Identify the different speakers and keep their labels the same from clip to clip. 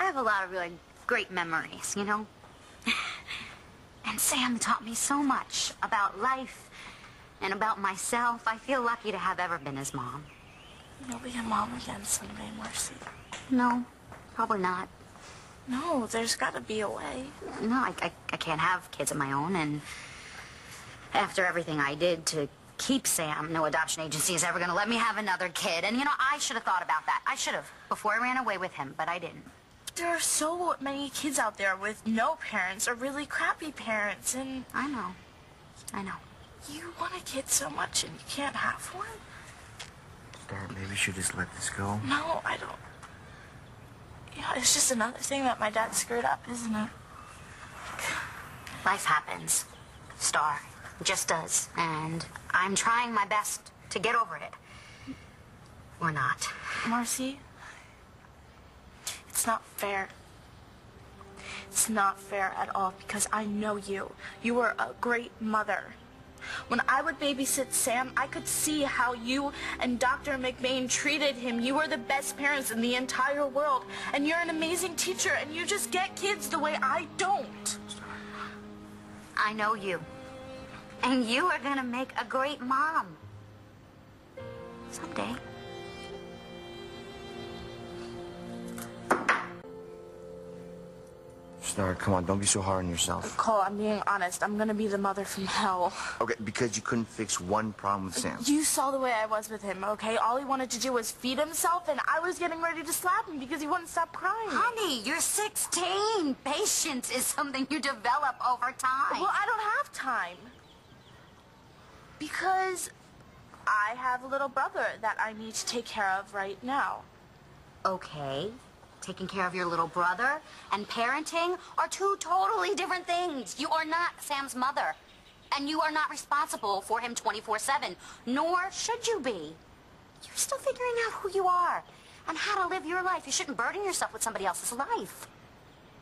Speaker 1: I have a lot of really great memories, you know? And Sam taught me so much about life and about myself. I feel lucky to have ever been his mom.
Speaker 2: You'll be a mom again someday, Marcy.
Speaker 1: No, probably not.
Speaker 2: No, there's got to be a way.
Speaker 1: No, I, I, I can't have kids of my own, and after everything I did to keep Sam, no adoption agency is ever going to let me have another kid. And, you know, I should have thought about that. I should have, before I ran away with him, but I didn't.
Speaker 2: There are so many kids out there with no parents or really crappy parents, and
Speaker 1: I know. I know.
Speaker 2: you want a kid so much and you can't have one?
Speaker 3: Starr, maybe we should just let this go.
Speaker 2: No, I don't. Yeah, it's just another thing that my dad screwed up, isn't it?
Speaker 1: Life happens. Starr. It just does. And I'm trying my best to get over it. Or not.
Speaker 2: Marcy, it's not fair. It's not fair at all because I know you. You were a great mother. When I would babysit Sam, I could see how you and Dr. McBain treated him. You were the best parents in the entire world. And you're an amazing teacher, and you just get kids the way I don't.
Speaker 1: I know you. And you are gonna make a great mom. Someday.
Speaker 3: Starr, come on, don't be so hard on yourself.
Speaker 2: Cole, I'm being honest. I'm gonna be the mother from hell.
Speaker 3: Okay, because you couldn't fix one problem with Sam.
Speaker 2: You saw the way I was with him, okay? All he wanted to do was feed himself, and I was getting ready to slap him because he wouldn't stop crying.
Speaker 1: Honey, you're 16. Patience is something you develop over time.
Speaker 2: Well, I don't have time. Because I have a little brother that I need to take care of right now.
Speaker 1: Okay. Taking care of your little brother and parenting are two totally different things. You are not Sam's mother. And you are not responsible for him 24-7. Nor should you be. You're still figuring out who you are and how to live your life. You shouldn't burden yourself with somebody else's life.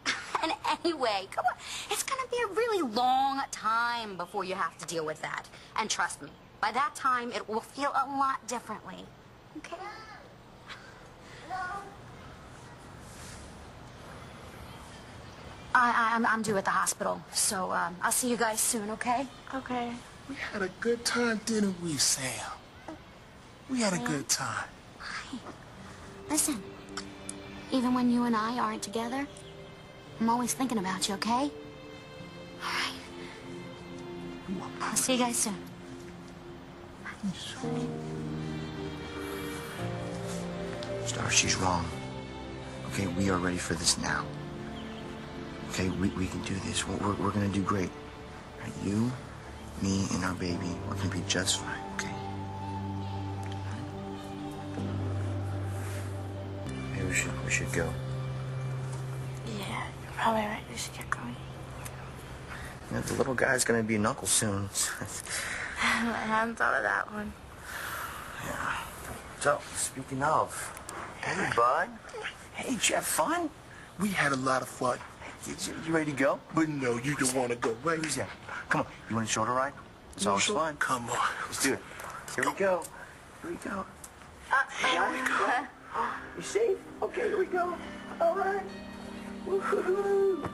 Speaker 1: and anyway, come on. It's going to be a really long time before you have to deal with that. And trust me, by that time, it will feel a lot differently. Okay? I, I, I'm, I'm due at the hospital, so um, I'll see you guys soon, okay?
Speaker 2: Okay.
Speaker 4: We had a good time, didn't we, Sam? We had a good time.
Speaker 1: Listen, even when you and I aren't together, I'm always thinking about you, okay? All right. I'll see you guys soon.
Speaker 3: Starr, she's wrong. Okay, we are ready for this now. Okay, we, we can do this. We're, we're, we're gonna do great. Right, you, me, and our baby, we're gonna be just fine, okay? Maybe we should, we should go.
Speaker 2: Yeah, you're probably right. We should get going.
Speaker 3: You know, the little guy's gonna be an uncle soon.
Speaker 2: I hadn't thought of that one. Yeah.
Speaker 3: so, speaking of, hey, bud. Hey, did you have fun?
Speaker 4: We had a lot of fun.
Speaker 3: You, ready to go?
Speaker 4: But no, you don't want to go, right?
Speaker 3: Who's that? Come on, you want a shoulder ride? It's always
Speaker 4: Sure.
Speaker 3: fun.
Speaker 4: Come on.
Speaker 3: Let's do it. Here we go. Here we go. Uh, here we go. You safe? Okay, here we go. All right. Woo-hoo-hoo.